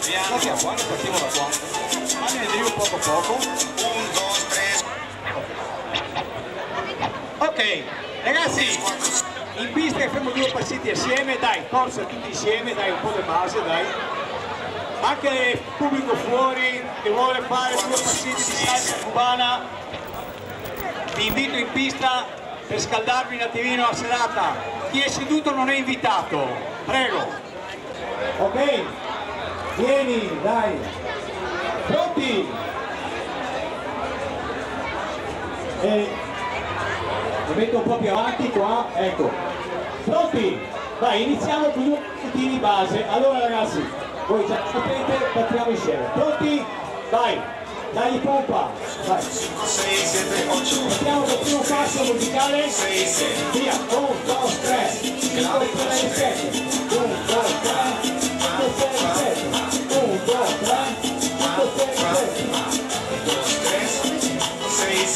Ok, buono, partiamo da qua. Ma ne arrivo poco poco. Ok, ragazzi, in pista che facciamo due passiti assieme, dai, forza tutti insieme, dai un po' di base, dai. Anche il pubblico fuori che vuole fare due passiti di salsa cubana, vi invito in pista per scaldarvi un attimino la serata. Chi è seduto non è invitato, prego. Ok, vieni, dai. Pronti? E mi metto un po' più avanti qua, ecco. Pronti? Dai, iniziamo con due puntini base. Allora ragazzi, voi già sapete, partiamo insieme. Pronti? Vai, dai pompa. Vai. Partiamo col primo passo musicale. Via, 1, 2, 3, 5, 6, 7.